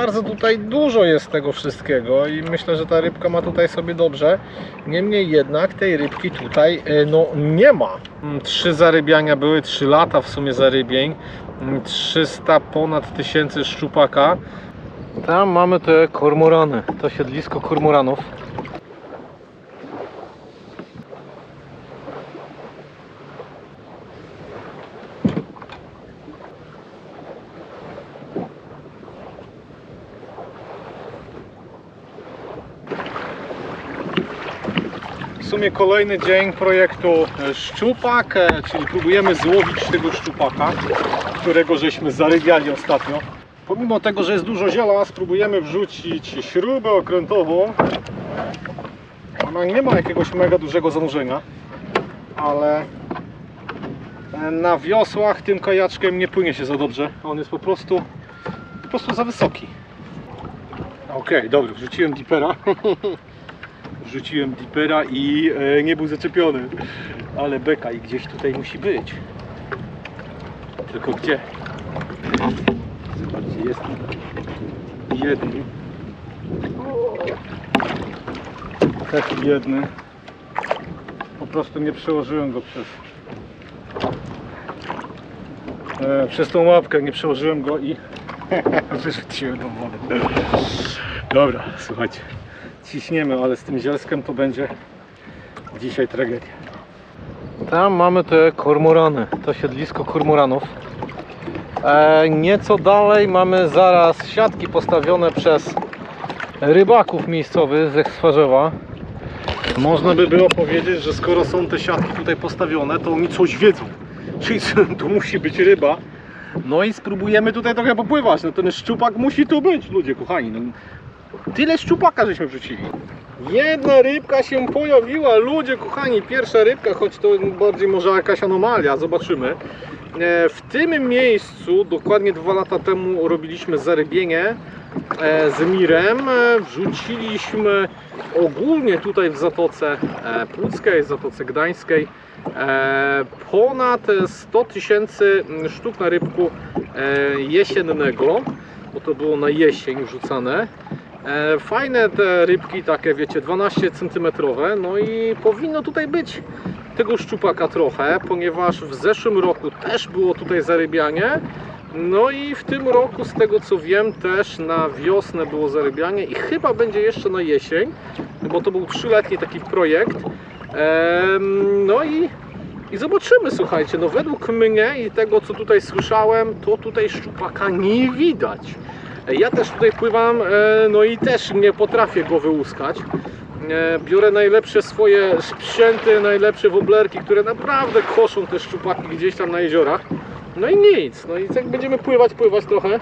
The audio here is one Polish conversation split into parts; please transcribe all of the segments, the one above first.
Bardzo tutaj dużo jest tego wszystkiego i myślę, że ta rybka ma tutaj sobie dobrze. Niemniej jednak tej rybki tutaj e, no, nie ma. Mm, Trzy zarybiania były, trzy lata w sumie zarybień. Mm, 300 ponad tysięcy szczupaka. Tam mamy te kormorany, to siedlisko kormoranów. Sumie kolejny dzień projektu e, Szczupak, e, czyli próbujemy złowić tego szczupaka, którego żeśmy zarybiali ostatnio. Pomimo tego, że jest dużo ziela, spróbujemy wrzucić śrubę okrętową. Ona nie ma jakiegoś mega dużego zanurzenia, ale e, na wiosłach tym kajaczkiem nie płynie się za dobrze. On jest po prostu, po prostu za wysoki. Okej, dobra, wrzuciłem dipera. Wrzuciłem dipera i e, nie był zaczepiony. Ale beka i gdzieś tutaj musi być. Tylko gdzie? Zobaczcie, jest jeden. Taki jedny. Po prostu nie przełożyłem go przez e, przez tą łapkę, nie przełożyłem go i wyrzuciłem do wody. Dobra, słuchajcie. Ciśniemy, ale z tym zielskiem to będzie dzisiaj tragedia. Tam mamy te kormorany, to siedlisko kormoranów. E, nieco dalej mamy zaraz siatki postawione przez rybaków miejscowych ze Stwarzewa. Można by było powiedzieć, że skoro są te siatki tutaj postawione, to oni coś wiedzą. Czyli tu musi być ryba. No i spróbujemy tutaj trochę popływać. No ten szczupak musi tu być, ludzie kochani. No, tyle szczupaka żeśmy wrzucili. Jedna rybka się pojawiła, ludzie kochani, pierwsza rybka, choć to bardziej może jakaś anomalia, zobaczymy. E, W tym miejscu, dokładnie dwa lata temu robiliśmy zarybienie e, z Mirem. E, Wrzuciliśmy ogólnie tutaj w Zatoce Puckiej, Zatoce Gdańskiej ponad 100 tysięcy sztuk na rybku jesiennego, bo to było na jesień wrzucane. E, Fajne te rybki, takie wiecie, 12 cm, no i powinno tutaj być tego szczupaka trochę, ponieważ w zeszłym roku też było tutaj zarybianie. No i w tym roku, z tego co wiem, też na wiosnę było zarybianie i chyba będzie jeszcze na jesień, bo to był trzyletni taki projekt. No i, i zobaczymy, słuchajcie, no według mnie i tego co tutaj słyszałem, to tutaj szczupaka nie widać. Ja też tutaj pływam, e, no i też nie potrafię go wyłuskać. E, Biorę najlepsze swoje sprzęty, najlepsze woblerki, które naprawdę koszą te szczupaki gdzieś tam na jeziorach. No i nic, no i tak będziemy pływać, pływać trochę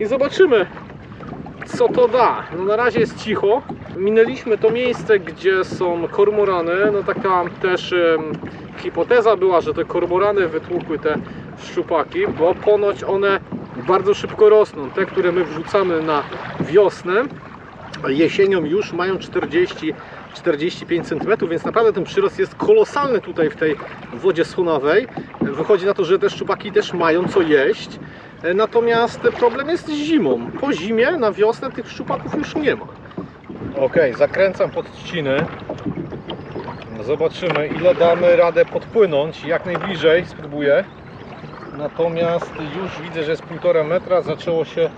i zobaczymy co to da. No na razie jest cicho. Minęliśmy to miejsce, gdzie są kormorany. No taka też hipoteza była, że te kormorany wytłukły te szczupaki, bo ponoć one bardzo szybko rosną. Te, które my wrzucamy na wiosnę, jesienią już mają 40-45 cm, więc naprawdę ten przyrost jest kolosalny tutaj w tej wodzie słonowej. Wychodzi na to, że te szczupaki też mają co jeść. Natomiast problem jest z zimą. Po zimie, na wiosnę tych szczupaków już nie ma. Ok, zakręcam pod trzciny. Zobaczymy ile damy radę podpłynąć. Jak najbliżej spróbuję. Natomiast już widzę, że jest półtora metra. Zaczęło się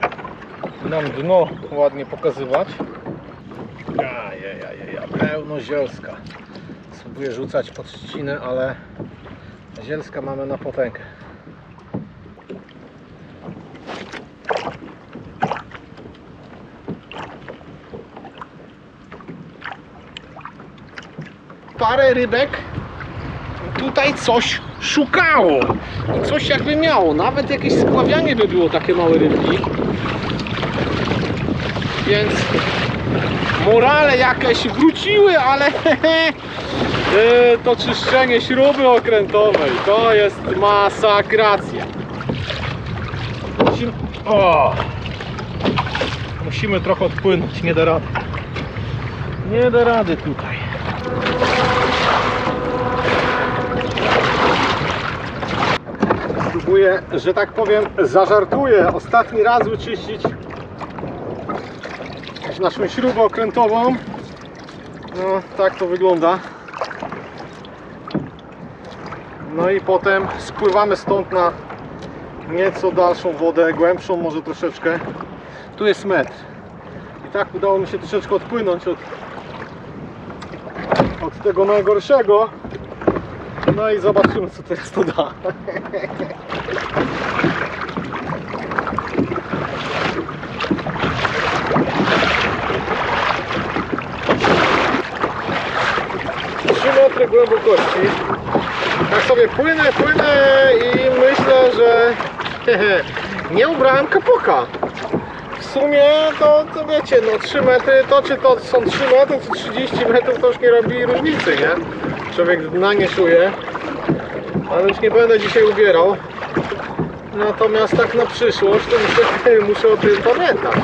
nam dno ładnie pokazywać. Ajajajaja, pełno zielska. Spróbuję rzucać pod trzcinę, ale zielska mamy na potęgę. Parę rybek tutaj coś szukało. I coś jakby miało. Nawet jakieś spławianie by było takie małe rybki. Więc morale jakieś wróciły, ale e, to czyszczenie śruby okrętowej to jest masakracja. Musimy, o, musimy trochę odpłynąć, nie da rady. Nie da rady tutaj. Spróbuję, że tak powiem, zażartuję. Ostatni raz wyczyścić naszą śrubę okrętową. No, tak to wygląda. No i potem spływamy stąd na nieco dalszą wodę, głębszą może troszeczkę. Tu jest metr. I tak udało mi się troszeczkę odpłynąć od, od tego najgorszego. No i zobaczymy co teraz to da. Metry głębokości. Tak sobie płynę, płynę i myślę, że nie ubrałem kapoka. W sumie to, to wiecie, no 3 metry, to czy to są 3 metry, czy 30 metrów, to już nie robi różnicy, nie? Człowiek dna nie czuje. Ale już nie będę dzisiaj ubierał. Natomiast tak na przyszłość, to muszę, o tym pamiętać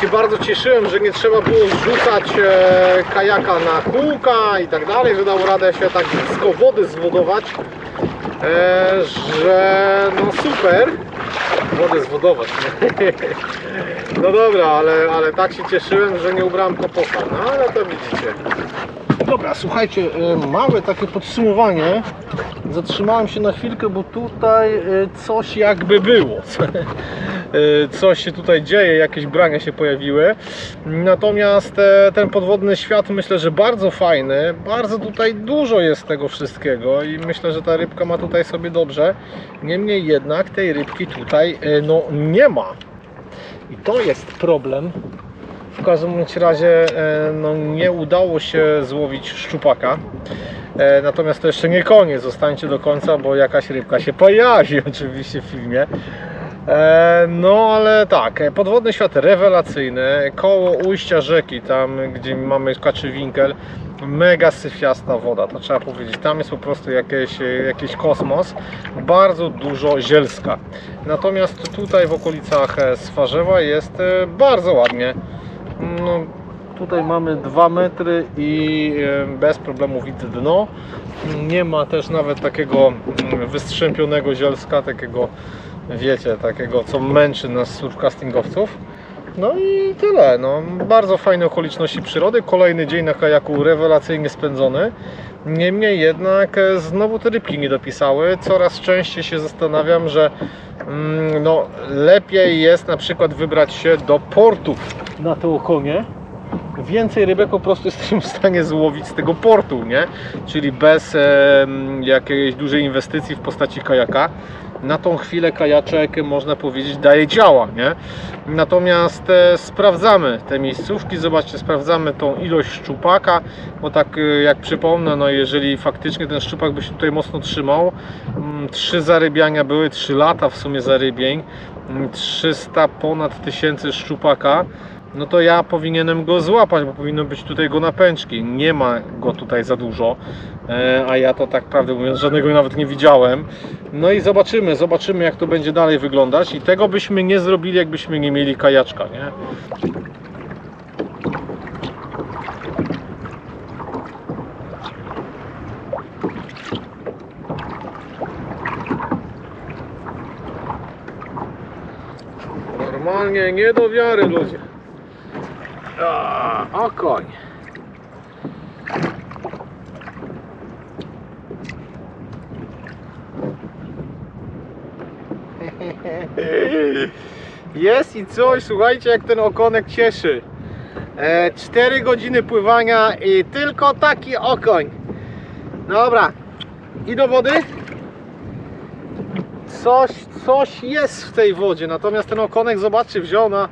się bardzo cieszyłem, że nie trzeba było rzucać e, kajaka na kółka i tak dalej, że dało radę się tak blisko wody zwodować, e, że no super, wodę zwodować. No dobra, ale, ale tak się cieszyłem, że nie ubrałem kapoka, no ale to widzicie. Dobra, słuchajcie, e, małe takie podsumowanie. Zatrzymałem się na chwilkę, bo tutaj e, coś jakby było. E, Coś się tutaj dzieje, jakieś brania się pojawiły. Natomiast ten podwodny świat myślę, że bardzo fajny. Bardzo tutaj dużo jest tego wszystkiego i myślę, że ta rybka ma tutaj sobie dobrze. Niemniej jednak tej rybki tutaj no, nie ma. I to jest problem. W każdym razie e, no, nie udało się złowić szczupaka. E, Natomiast to jeszcze nie koniec, zostańcie do końca, bo jakaś rybka się pojawi oczywiście w filmie. E, No ale tak, podwodny świat rewelacyjny, koło ujścia rzeki, tam gdzie mamy Kaczy Winkel, mega syfiasta woda, to trzeba powiedzieć, tam jest po prostu jakieś, jakiś kosmos, bardzo dużo zielska. Natomiast tutaj w okolicach Swarzewa jest bardzo ładnie. No, tutaj mamy 2 metry i bez problemu widzę dno. Nie ma też nawet takiego mm, wystrzępionego zielska, takiego wiecie, takiego co męczy nas surfcastingowców. No i tyle. No, bardzo fajne okoliczności przyrody. Kolejny dzień na kajaku rewelacyjnie spędzony. Niemniej jednak e, znowu te rybki nie dopisały. Coraz częściej się zastanawiam, że mm, no, lepiej jest na przykład wybrać się do portu na to okonie. Więcej rybek po prostu jesteśmy w stanie złowić z tego portu, nie? Czyli bez e, jakiejś dużej inwestycji w postaci kajaka. Na tą chwilę kajaczek można powiedzieć daje działa, nie? Natomiast e, sprawdzamy te miejscówki, zobaczcie, sprawdzamy tą ilość szczupaka, bo tak e, jak przypomnę, no jeżeli faktycznie ten szczupak by się tutaj mocno trzymał, mm, trzy zarybiania były, trzy lata w sumie zarybień, mm, 300 ponad tysięcy szczupaka, no to ja powinienem go złapać, bo powinno być tutaj go na pęczki. Nie ma go tutaj za dużo, a ja to tak prawdę mówiąc żadnego nawet nie widziałem. No i zobaczymy, zobaczymy jak to będzie dalej wyglądać i tego byśmy nie zrobili, jakbyśmy nie mieli kajaczka, nie? Normalnie nie do wiary ludzie. A, o koń. Jest i coś, słuchajcie jak ten okonek cieszy. E, 4 godziny pływania i tylko taki okoń. Dobra, i do wody. Coś, coś jest w tej wodzie, natomiast ten okonek, zobaczcie, wziął na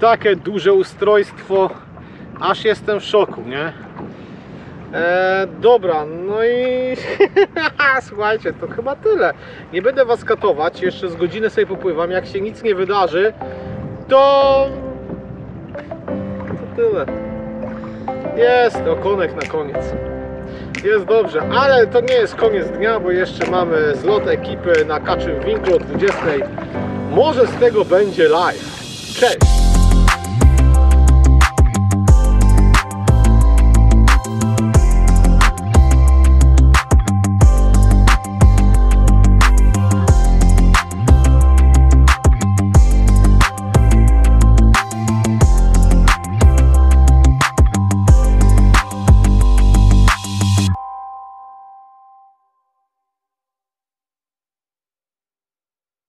takie duże ustrojstwo, aż jestem w szoku, nie? E, dobra, no i słuchajcie, to chyba tyle. Nie będę Was katować, jeszcze z godziny sobie popływam. Jak się nic nie wydarzy, to to tyle. Jest okonek na koniec. Jest dobrze, ale to nie jest koniec dnia, bo jeszcze mamy zlot ekipy na Kaczym Winklu o 20. Może z tego będzie live. Cześć!